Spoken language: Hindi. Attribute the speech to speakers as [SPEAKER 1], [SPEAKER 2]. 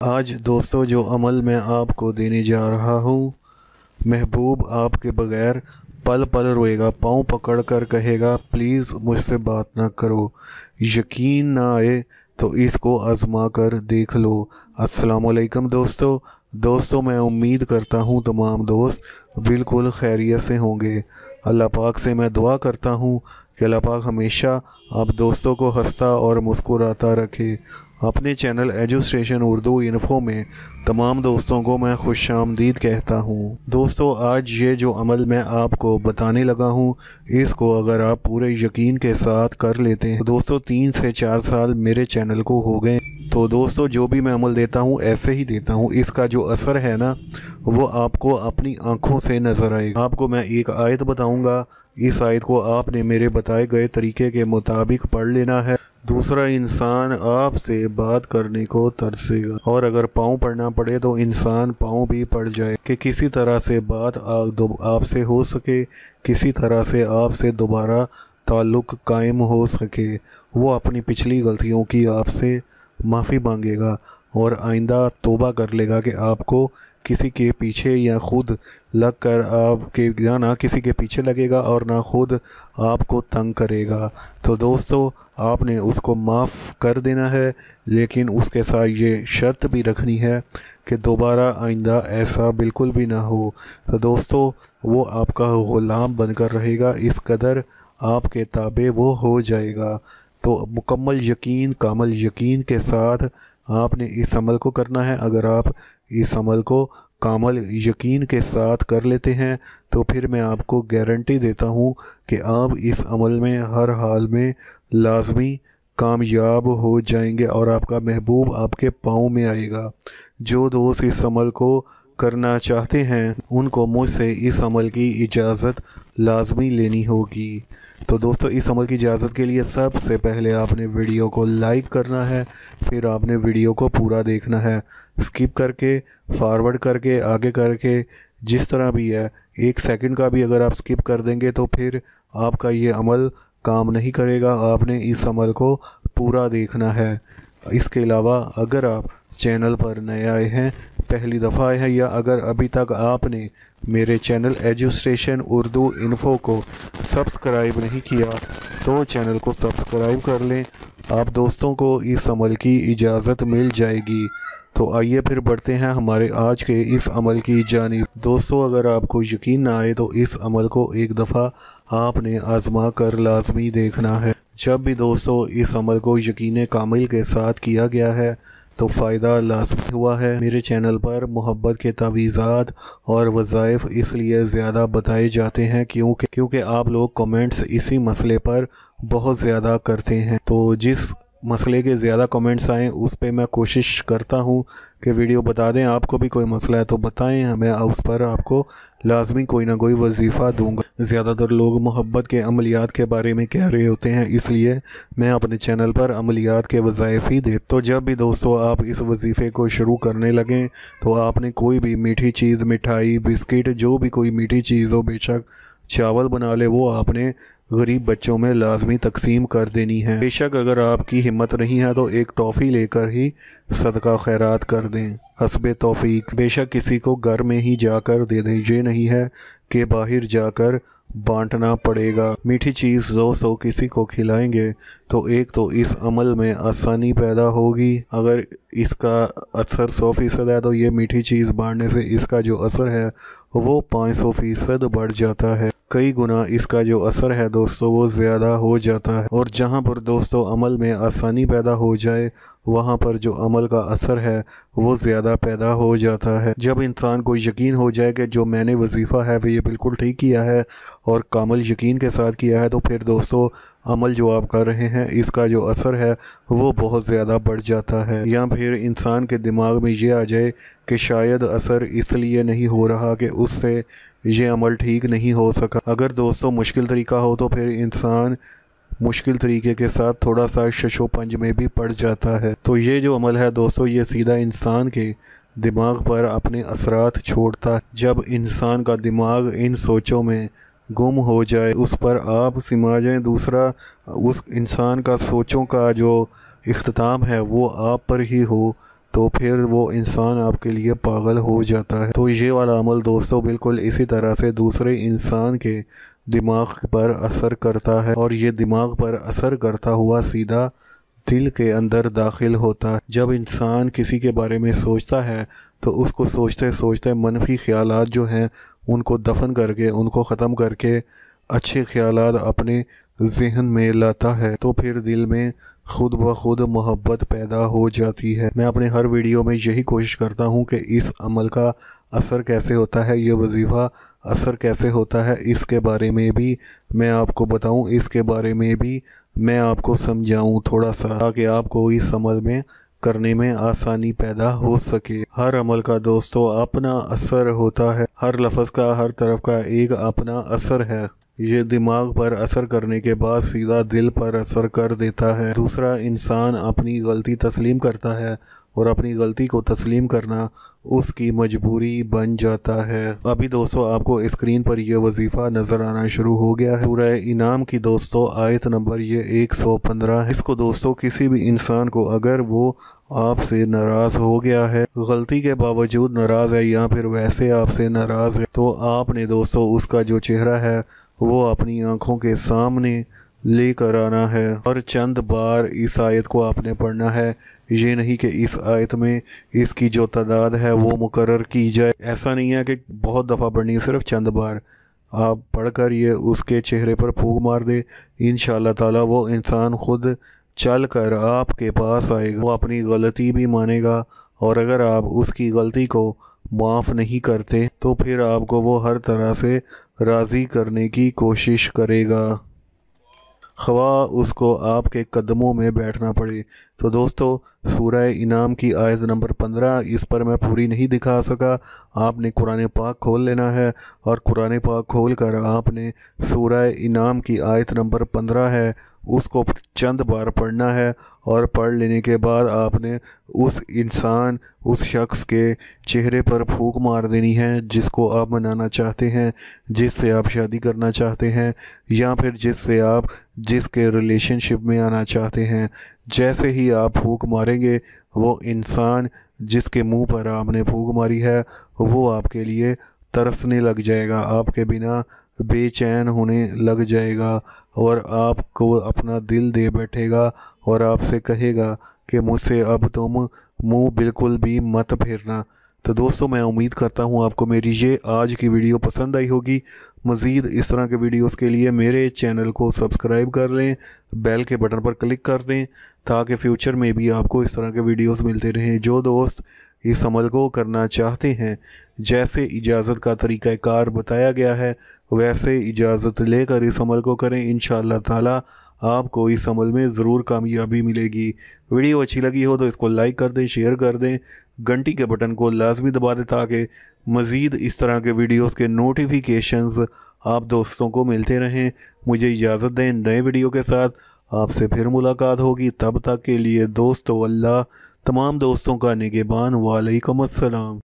[SPEAKER 1] आज दोस्तों, जो अमल मैं आपको देने जा रहा हूँ, महबूब आपके बगैर पल पल रोएगा, पाँव पकड़ कर कहेगा, प्लीज़ मुझसे बात ना करो, यकीन ना आए तो इसको आजमा कर देख लो। असलकम दोस्तों। दोस्तों, मैं उम्मीद करता हूँ, तमाम दोस्त बिल्कुल खैरियत से होंगे। अल्लाह पाक से मैं दुआ करता हूँ कि अल्लाह पाक हमेशा आप दोस्तों को हंसता और मुस्कुराता रखे। अपने चैनल एजुस्टेशन उर्दू इन्फो में तमाम दोस्तों को मैं खुश आमदीद कहता हूँ। दोस्तों, आज ये जो अमल मैं आपको बताने लगा हूँ, इसको अगर आप पूरे यकीन के साथ कर लेते हैं। दोस्तों, तीन से चार साल मेरे चैनल को हो गए। तो दोस्तों, जो भी मैं अमल देता हूँ, ऐसे ही देता हूँ। इसका जो असर है ना, वो आपको अपनी आँखों से नज़र आएगा। आपको मैं एक आयत बताऊँगा। इस आयत को आपने मेरे बताए गए तरीके के मुताबिक पढ़ लेना है। दूसरा इंसान आपसे बात करने को तरसेगा। और अगर पाँव पड़ना पड़े तो इंसान पाँव भी पड़ जाए। कि किसी तरह से बात आपसे हो सके, किसी तरह से आपसे दोबारा ताल्लुक़ कायम हो सके। वो अपनी पिछली गलतियों की आपसे माफ़ी मांगेगा। और आइंदा तोबा कर लेगा कि आपको किसी के पीछे या ख़ुद लग कर आपके या ना किसी के पीछे लगेगा और ना खुद आपको तंग करेगा। तो दोस्तों, आपने उसको माफ़ कर देना है, लेकिन उसके साथ ये शर्त भी रखनी है कि दोबारा आइंदा ऐसा बिल्कुल भी ना हो। तो दोस्तों, वो आपका ग़ुलाम बनकर रहेगा, इस कदर आपके ताबे वो हो जाएगा। तो मुकम्मल यकीन, कामल यकीन के साथ आपने इस अमल को करना है। अगर आप इस अमल को कामल यकीन के साथ कर लेते हैं तो फिर मैं आपको गारंटी देता हूँ कि आप इस अमल में हर हाल में लाजमी कामयाब हो जाएँगे और आपका महबूब आपके पाँव में आएगा। जो दोस्त इस अमल को करना चाहते हैं, उनको मुझसे इस अमल की इजाज़त लाजमी लेनी होगी। तो दोस्तों, इस अमल की इजाज़त के लिए सबसे पहले आपने वीडियो को लाइक करना है, फिर आपने वीडियो को पूरा देखना है। स्किप करके, फॉरवर्ड करके, आगे करके, जिस तरह भी है, एक सेकंड का भी अगर आप स्किप कर देंगे तो फिर आपका ये अमल काम नहीं करेगा। आपने इस अमल को पूरा देखना है। इसके अलावा, अगर आप चैनल पर नए आए हैं, पहली दफ़ा आए हैं, या अगर अभी तक आपने मेरे चैनल एजुस्टेशन उर्दू इन्फो को सब्सक्राइब नहीं किया तो चैनल को सब्सक्राइब कर लें। आप दोस्तों को इस अमल की इजाज़त मिल जाएगी। तो आइए फिर बढ़ते हैं हमारे आज के इस अमल की जानब। दोस्तों, अगर आपको यकीन ना आए तो इस अमल को एक दफ़ा आपने आजमा कर लाजमी देखना है। जब भी दोस्तों, इस अमल को यकीन कामिल के साथ किया गया है तो फ़ायदा लाजमी हुआ है। मेरे चैनल पर मोहब्बत के तवीज़ात और वज़ाइफ इसलिए ज़्यादा बताए जाते हैं क्योंकि क्योंकि आप लोग कमेंट्स इसी मसले पर बहुत ज़्यादा करते हैं। तो जिस मसले के ज़्यादा कमेंट्स आएँ, उस पर मैं कोशिश करता हूँ कि वीडियो बता दें। आपको भी कोई मसला है तो बताएँ, हमें उस पर आपको लाजमी कोई ना कोई वजीफ़ा दूँगा। ज़्यादातर लोग मोहब्बत के अमलियात के बारे में कह रहे होते हैं, इसलिए मैं अपने चैनल पर अमलियात के वज़ाइफ ही दे तो जब भी दोस्तों आप इस वजीफ़े को शुरू करने लगें तो आपने कोई भी मीठी चीज़, मिठाई, बिस्किट, जो भी कोई मीठी चीज़ हो, बेशक चावल बना ले, वो आपने गरीब बच्चों में लाजमी तकसीम कर देनी है। बेशक अगर आपकी हिम्मत नहीं है तो एक टॉफ़ी लेकर ही सदका खैरात कर दें। हसब तोफ़ीक। बेशक किसी को घर में ही जाकर दे दें ये नहीं है कि बाहर जाकर बांटना पड़ेगा। मीठी चीज़ दो सो किसी को खिलाएँगे तो एक तो इस अमल में आसानी पैदा होगी। अगर इसका असर सौ फ़ीसद है तो ये मीठी चीज़ बांटने से इसका जो असर है, वो पाँच सौ फ़ीसद बढ़ जाता है। कई गुना इसका जो असर है, दोस्तों, वो ज़्यादा हो जाता है। और जहाँ पर दोस्तों अमल में आसानी पैदा हो जाए, वहाँ पर जो अमल का असर है, वो ज़्यादा पैदा हो जाता है। जब इंसान को यकीन हो जाए कि जो मैंने वजीफ़ा है, वो ये बिल्कुल ठीक किया है और कामल यकीन के साथ किया है तो फिर दोस्तों अमल जो आप कर रहे हैं इसका जो असर है, वो बहुत ज़्यादा बढ़ जाता है। या फिर इंसान के दिमाग में ये आ जाए कि शायद असर इसलिए नहीं हो रहा कि उससे ये अमल ठीक नहीं हो सका। अगर दोस्तों मुश्किल तरीका हो तो फिर इंसान मुश्किल तरीके के साथ थोड़ा सा शशोपंज में भी पड़ जाता है। तो ये जो अमल है दोस्तों, ये सीधा इंसान के दिमाग पर अपने असरात छोड़ता है। जब इंसान का दिमाग इन सोचों में गुम हो जाए, उस पर आप सिमा जाएँ। दूसरा, उस इंसान का सोचों का जो अख्ताम है, वो आप पर ही हो तो फिर वो इंसान आपके लिए पागल हो जाता है। तो ये वाला अमल दोस्तों, बिल्कुल इसी तरह से दूसरे इंसान के दिमाग पर असर करता है, और ये दिमाग पर असर करता हुआ सीधा दिल के अंदर दाखिल होता है। जब इंसान किसी के बारे में सोचता है तो उसको सोचते सोचते मनफी ख्याल जो हैं, उनको दफन करके, उनको ख़त्म करके अच्छे ख्याल अपने जहन में लाता है तो फिर दिल में खुद ब खुद मोहब्बत पैदा हो जाती है। मैं अपने हर वीडियो में यही कोशिश करता हूँ कि इस अमल का असर कैसे होता है, ये वजीफ़ा असर कैसे होता है, इसके बारे में भी मैं आपको बताऊँ। इसके बारे में भी मैं आपको समझाऊं थोड़ा सा ताकि आपको इस अमल में करने में आसानी पैदा हो सके। हर अमल का दोस्तों, अपना असर होता है। हर लफ्ज़ का, हर तरफ़ का एक अपना असर है। ये दिमाग पर असर करने के बाद सीधा दिल पर असर कर देता है। दूसरा इंसान अपनी गलती तस्लीम करता है। और अपनी गलती को तस्लीम करना उसकी मजबूरी बन जाता है। अभी दोस्तों, आपको स्क्रीन पर यह वजीफ़ा नज़र आना शुरू हो गया है। पूरा इनाम की दोस्तों, आयत नंबर ये 115 इसको दोस्तों, किसी भी इंसान को अगर वो आपसे नाराज़ हो गया है, गलती के बावजूद नाराज़ है या फिर वैसे आपसे नाराज़ है तो आपने दोस्तों, उसका जो चेहरा है, वो अपनी आँखों के सामने लेकर आना है और चंद बार इस आयत को आपने पढ़ना है। ये नहीं कि इस आयत में इसकी जो तादाद है वो मुकर की जाए। ऐसा नहीं है कि बहुत दफ़ा पढ़नी है, सिर्फ़ चंद बार। आप पढ़कर ये उसके चेहरे पर फूक मार दे। इन ताला वो इंसान ख़ुद चल कर आपके पास आएगा। वो अपनी गलती भी मानेगा और अगर आप उसकी गलती को माफ़ नहीं करते तो फिर आपको वो हर तरह से राज़ी करने की कोशिश करेगा। खवा उसको आपके कदमों में बैठना पड़े। तो दोस्तों सूरह इनाम की आयत नंबर पंद्रह, इस पर मैं पूरी नहीं दिखा सका। आपने कुरान पाक खोल लेना है और कुरान पाक खोल कर आपने सूरह इनाम की आयत नंबर पंद्रह है, उसको चंद बार पढ़ना है और पढ़ लेने के बाद आपने उस इंसान, उस शख्स के चेहरे पर फूक मार देनी है जिसको आप मनाना चाहते हैं, जिससे आप शादी करना चाहते हैं या फिर जिससे आप, जिसके रिलेशनशिप में आना चाहते हैं। जैसे ही आप फूक मारेंगे वो इंसान जिसके मुँह पर आपने फूक मारी है, वो आपके लिए तरसने लग जाएगा। आपके बिना बेचैन होने लग जाएगा और आपको अपना दिल दे बैठेगा और आपसे कहेगा कि मुझसे अब तुम मुँह बिल्कुल भी मत फेरना। तो दोस्तों, मैं उम्मीद करता हूँ आपको मेरी ये आज की वीडियो पसंद आई होगी। मज़ीद इस तरह के वीडियोस के लिए मेरे चैनल को सब्सक्राइब कर लें, बेल के बटन पर क्लिक कर दें, ताकि फ़्यूचर में भी आपको इस तरह के वीडियोस मिलते रहें। जो दोस्त इस अमल को करना चाहते हैं जैसे इजाज़त का तरीक़ाकार बताया गया है, वैसे इजाज़त लेकर इस अमल को करें। इन ताला आपको इस अमल में ज़रूर कामयाबी मिलेगी। वीडियो अच्छी लगी हो तो इसको लाइक कर दें, शेयर कर दें, घंटी के बटन को लाजमी दबा दें ताकि मज़ीद इस तरह के वीडियोस के नोटिफिकेशंस आप दोस्तों को मिलते रहें। मुझे इजाज़त दें नए वीडियो के साथ। आपसे फिर मुलाकात होगी। तब तक के लिए दोस्तों अल्लाह, तमाम दोस्तों का निगेबान। वालेकुम अस्सलाम।